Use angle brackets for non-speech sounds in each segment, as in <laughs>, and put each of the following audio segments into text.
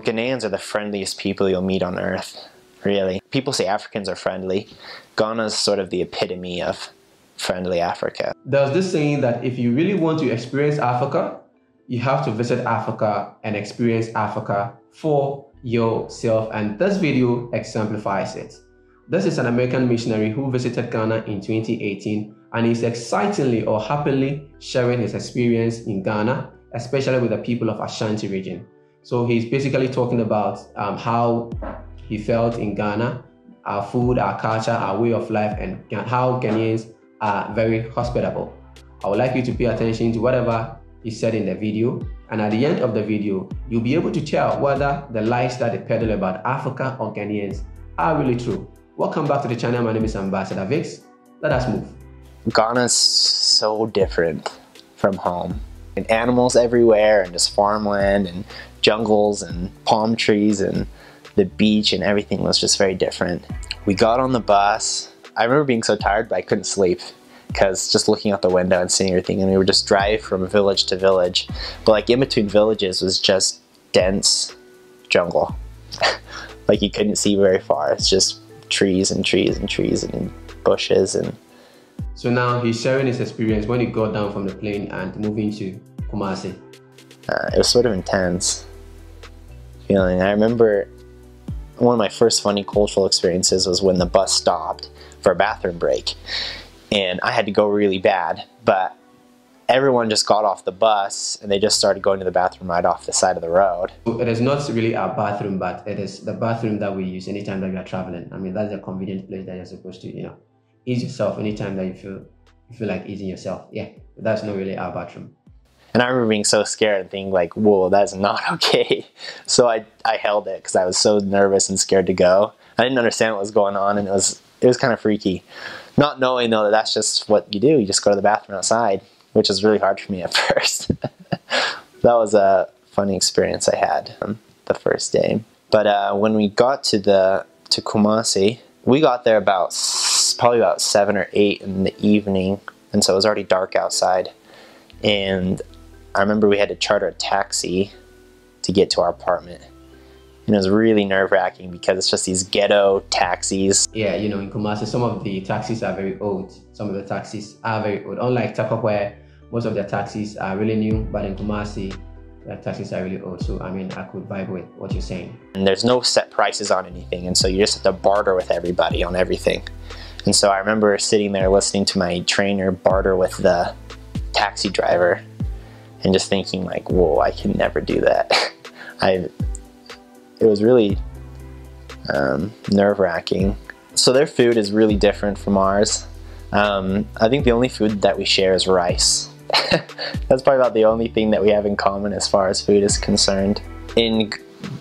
Ghanaians are the friendliest people you'll meet on earth, really. People say Africans are friendly. Ghana's sort of the epitome of friendly Africa. There's this saying that if you really want to experience Africa, you have to visit Africa and experience Africa for yourself. And this video exemplifies it. This is an American missionary who visited Ghana in 2018 and is excitingly or happily sharing his experience in Ghana, especially with the people of Ashanti region. So he's basically talking about um, how he felt in Ghana, our food, our culture, our way of life, and how Ghanaians are very hospitable. I would like you to pay attention to whatever he said in the video. And at the end of the video, you'll be able to tell whether the lies that they peddle about Africa or Ghanaians are really true. Welcome back to the channel. My name is Ambassador Vix. Let us move. Ghana's so different from home. And animals everywhere and just farmland and jungles and palm trees and the beach and everything was just very different. We got on the bus. I remember being so tired, but I couldn't sleep because just looking out the window and seeing everything and we would just drive from village to village. But like in between villages was just dense jungle. <laughs> like you couldn't see very far. It's just trees and trees and trees and bushes and so now he's sharing his experience when he got down from the plane and moving to Kumasi. Uh, it was sort of intense feeling. I remember one of my first funny cultural experiences was when the bus stopped for a bathroom break. And I had to go really bad, but everyone just got off the bus and they just started going to the bathroom right off the side of the road. It is not really our bathroom, but it is the bathroom that we use anytime that we are traveling. I mean, that's a convenient place that you're supposed to, you know, ease yourself anytime that you feel you feel like easing yourself. Yeah, that's not really our bathroom. And I remember being so scared and thinking like, whoa, that's not <laughs> okay. So I, I held it because I was so nervous and scared to go. I didn't understand what was going on and it was, it was kind of freaky. Not knowing though that that's just what you do. You just go to the bathroom outside, which was really hard for me at <laughs> first. that was a funny experience I had the first day. But uh, when we got to the to Kumasi, we got there about probably about seven or eight in the evening, and so it was already dark outside. And I remember we had to charter a taxi to get to our apartment. And it was really nerve wracking because it's just these ghetto taxis. Yeah, you know, in Kumasi, some of the taxis are very old. Some of the taxis are very old. Unlike where most of the taxis are really new, but in Kumasi, the taxis are really old. So, I mean, I could vibe with what you're saying. And there's no set prices on anything. And so you just have to barter with everybody on everything. And so I remember sitting there listening to my trainer barter with the taxi driver and just thinking like, whoa, I can never do that. <laughs> I, it was really um, nerve wracking. So their food is really different from ours. Um, I think the only food that we share is rice. <laughs> That's probably about the only thing that we have in common as far as food is concerned. In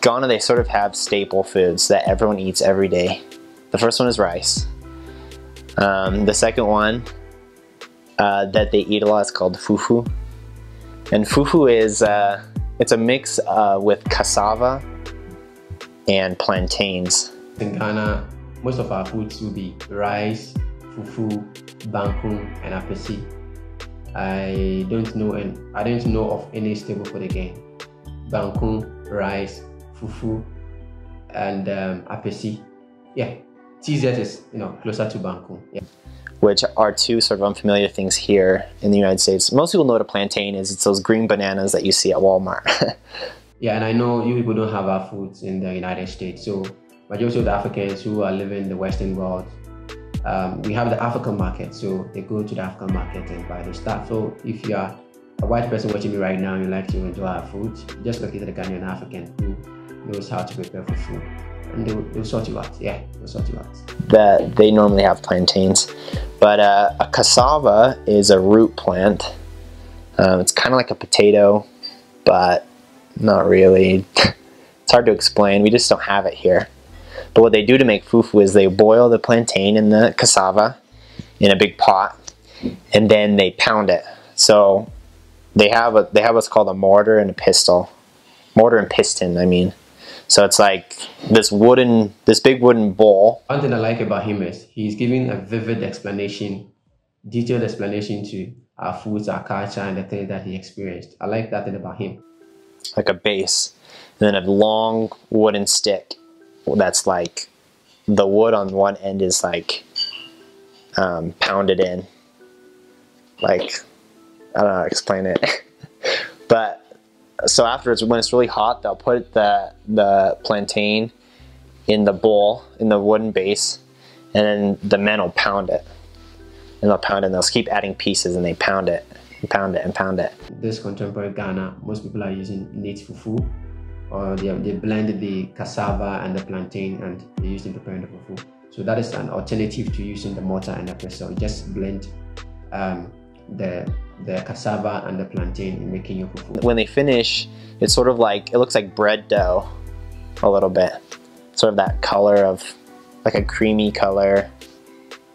Ghana, they sort of have staple foods that everyone eats every day. The first one is rice. Um, the second one uh, that they eat a lot is called fufu. And fufu is, uh, it's a mix uh, with cassava and plantains. In Ghana, most of our foods will be rice, fufu, banku, and apesi. I don't know and I don't know of any staple food again. Banku, rice, fufu, and um, apesi. Yeah, TZ is you know closer to banku. Yeah which are two sort of unfamiliar things here in the United States. Most people know what a plantain is. It's those green bananas that you see at Walmart. <laughs> yeah, and I know you people don't have our foods in the United States. So majority of the Africans who are living in the Western world, um, we have the African market. So they go to the African market and buy the stuff. So if you are a white person watching me right now and you like to enjoy our food, just look at the Ghanaian African who knows how to prepare for food and they'll, they'll sort you out. Yeah, they'll sort you out. That they normally have plantains, but uh, a cassava is a root plant. Um, it's kind of like a potato, but not really. <laughs> it's hard to explain. We just don't have it here. But what they do to make fufu is they boil the plantain and the cassava in a big pot, and then they pound it. So they have a they have what's called a mortar and a pistol, mortar and piston. I mean. So it's like this wooden, this big wooden ball. One thing I like about him is he's giving a vivid explanation, detailed explanation to our foods, our culture, and the things that he experienced. I like that thing about him. Like a base. and then a long wooden stick that's like the wood on one end is like um, pounded in. Like I don't know how to explain it, <laughs> but so afterwards when it's really hot, they'll put the the plantain in the bowl in the wooden base, and then the men will pound it, and they'll pound it. and They'll keep adding pieces, and they pound it, and pound it, and pound it. This contemporary Ghana, most people are using neat fufu or they, they blend the cassava and the plantain and they use in preparing the fufu. So that is an alternative to using the mortar and the pestle. Just blend um, the the cassava and the plantain in making your fufu. When they finish, it's sort of like it looks like bread dough a little bit. Sort of that color of like a creamy color,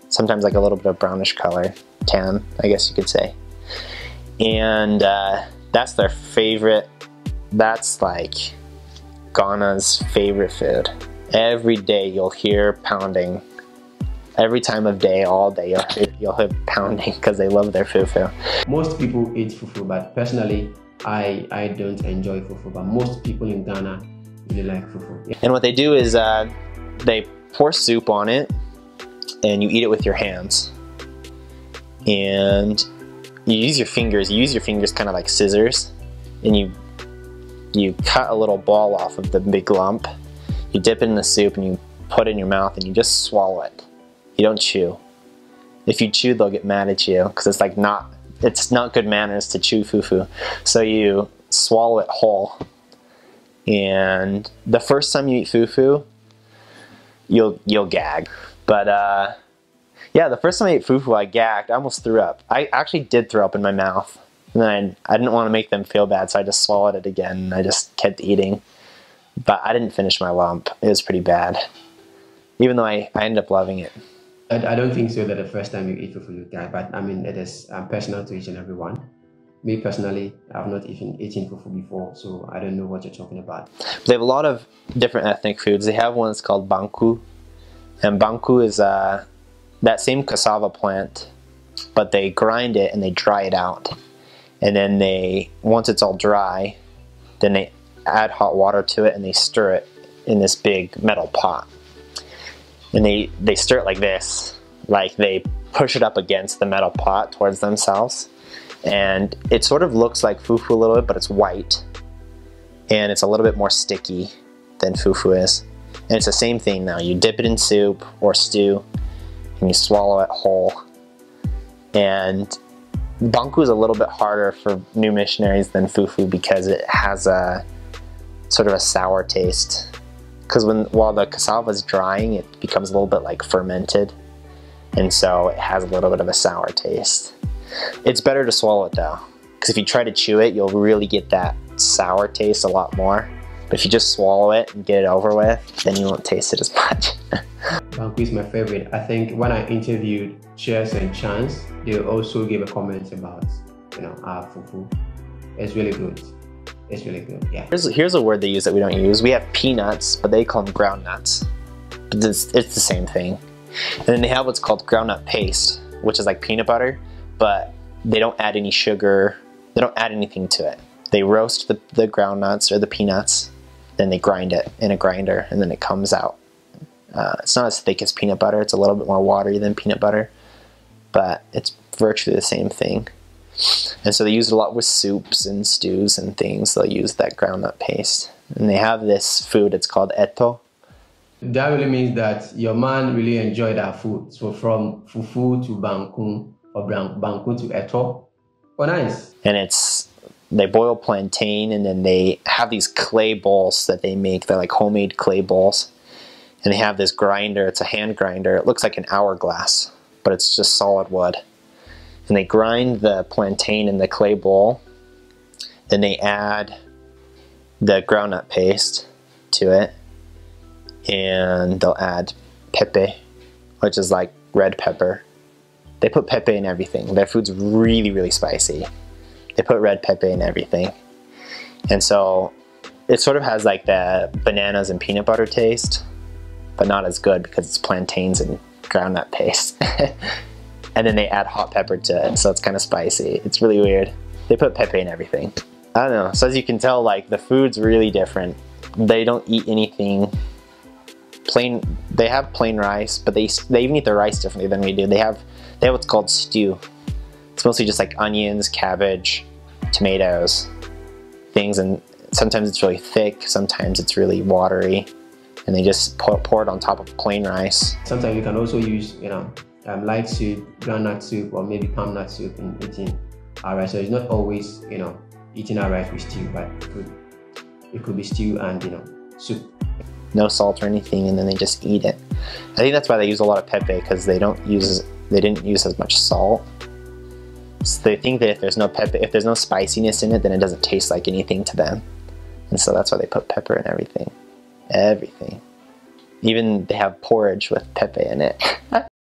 sometimes like a little bit of brownish color, tan, I guess you could say. And uh, that's their favorite. That's like Ghana's favorite food. Every day you'll hear pounding. Every time of day, all day, you'll hear, you'll hear pounding <laughs> because they love their fufu. Most people eat fufu, but personally, I, I don't enjoy fufu, but most people in Ghana really like fufu. And what they do is uh, they pour soup on it and you eat it with your hands. And you use your fingers, you use your fingers kind of like scissors and you you cut a little ball off of the big lump, you dip it in the soup and you put it in your mouth and you just swallow it. You don't chew. If you chew, they'll get mad at you because it's like not, it's not good manners to chew fufu. So you swallow it whole. And the first time you eat fufu, you'll you'll gag. But uh, yeah, the first time I ate fufu, I gagged. I almost threw up. I actually did throw up in my mouth. And then I, I didn't want to make them feel bad, so I just swallowed it again and I just kept eating. But I didn't finish my lump. It was pretty bad. Even though I, I ended up loving it. I, I don't think so that the first time you eat fufu you die, but I mean it is um, personal to each and every one. Me personally, I've not even eaten fufu before, so I don't know what you're talking about. They have a lot of different ethnic foods. They have one that's called banku, and banku is uh, that same cassava plant, but they grind it and they dry it out and then they once it's all dry then they add hot water to it and they stir it in this big metal pot and they they stir it like this. Like they push it up against the metal pot towards themselves. And it sort of looks like fufu a little bit but it's white. And it's a little bit more sticky than fufu is. And it's the same thing now. You dip it in soup or stew and you swallow it whole. And Banku is a little bit harder for new missionaries than fufu because it has a sort of a sour taste. Because when while the cassava is drying, it becomes a little bit like fermented, and so it has a little bit of a sour taste. It's better to swallow it though, because if you try to chew it, you'll really get that sour taste a lot more. But if you just swallow it and get it over with, then you won't taste it as <laughs> much. Banku is my favorite. I think when I interviewed Chess and Chance, they also gave a comment about, you know, our fufu. It's really good. It's really good, yeah. Here's, here's a word they use that we don't use. We have peanuts, but they call them ground nuts. But it's, it's the same thing. And then they have what's called ground groundnut paste, which is like peanut butter, but they don't add any sugar. They don't add anything to it. They roast the, the ground nuts or the peanuts, then they grind it in a grinder, and then it comes out. Uh, it's not as thick as peanut butter. It's a little bit more watery than peanut butter, but it's virtually the same thing. And so they use it a lot with soups and stews and things. They'll use that groundnut paste. And they have this food, it's called eto. That really means that your man really enjoyed our food. So from fufu to banku or banku to eto. Oh, nice. And it's, they boil plantain and then they have these clay balls that they make. They're like homemade clay balls and they have this grinder. It's a hand grinder. It looks like an hourglass, but it's just solid wood. And they grind the plantain in the clay bowl. Then they add the groundnut paste to it, and they'll add pepe, which is like red pepper. They put pepe in everything. Their food's really, really spicy. They put red pepe in everything. And so it sort of has like the bananas and peanut butter taste but not as good because it's plantains and groundnut paste. <laughs> and then they add hot pepper to it, so it's kind of spicy. It's really weird. They put pepe in everything. I don't know, so as you can tell, like the food's really different they don't eat anything plain. They have plain rice, but they they even eat their rice differently than we do. They have they have what's called stew. It's mostly just like onions, cabbage, tomatoes, things, and sometimes it's really thick, sometimes it's really watery, and they just pour, pour it on top of plain rice. Sometimes you can also use, you know, um, light soup, groundnut soup, or maybe palm nut soup in eating our rice. So it's not always, you know, eating our rice with stew, but it could, it could be stew and, you know, soup. No salt or anything, and then they just eat it. I think that's why they use a lot of pepe because they don't use they didn't use as much salt. So they think that if there's no pepe, if there's no spiciness in it, then it doesn't taste like anything to them. And so that's why they put pepper in everything. Everything. Even they have porridge with pepe in it. <laughs>